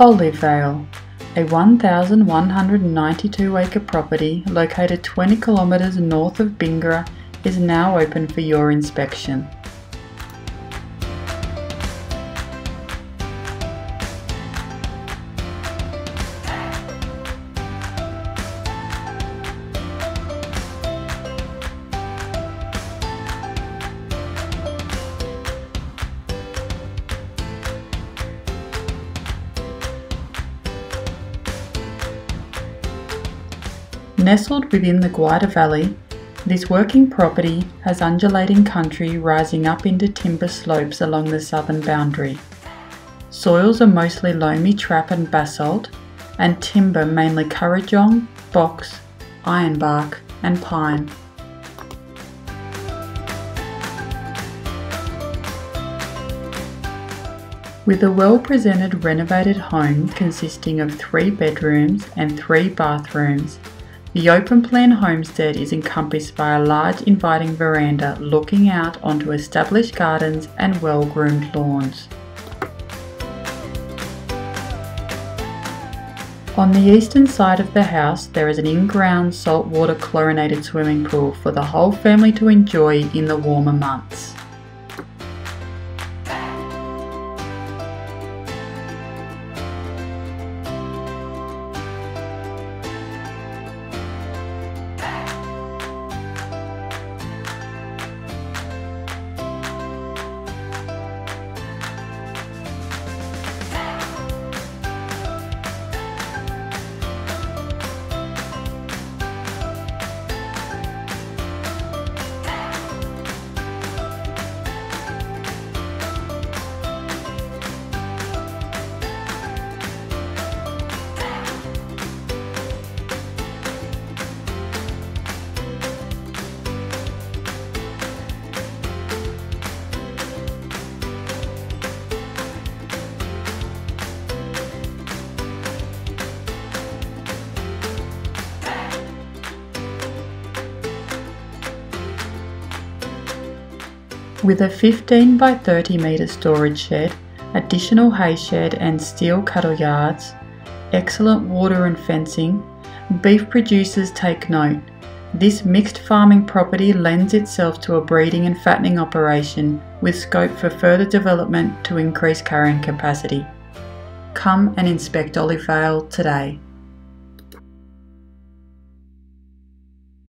Olive Vale, a 1,192 acre property located 20 kilometres north of Bingara, is now open for your inspection. Nestled within the Gwydir Valley, this working property has undulating country rising up into timber slopes along the southern boundary. Soils are mostly loamy trap and basalt, and timber mainly kurrajong, box, ironbark, and pine. With a well presented renovated home consisting of three bedrooms and three bathrooms, the open plan homestead is encompassed by a large inviting veranda looking out onto established gardens and well groomed lawns. On the eastern side of the house, there is an in ground saltwater chlorinated swimming pool for the whole family to enjoy in the warmer months. With a 15 by 30 metre storage shed, additional hay shed and steel cattle yards, excellent water and fencing, beef producers take note. This mixed farming property lends itself to a breeding and fattening operation with scope for further development to increase carrying capacity. Come and inspect Olive Vale today.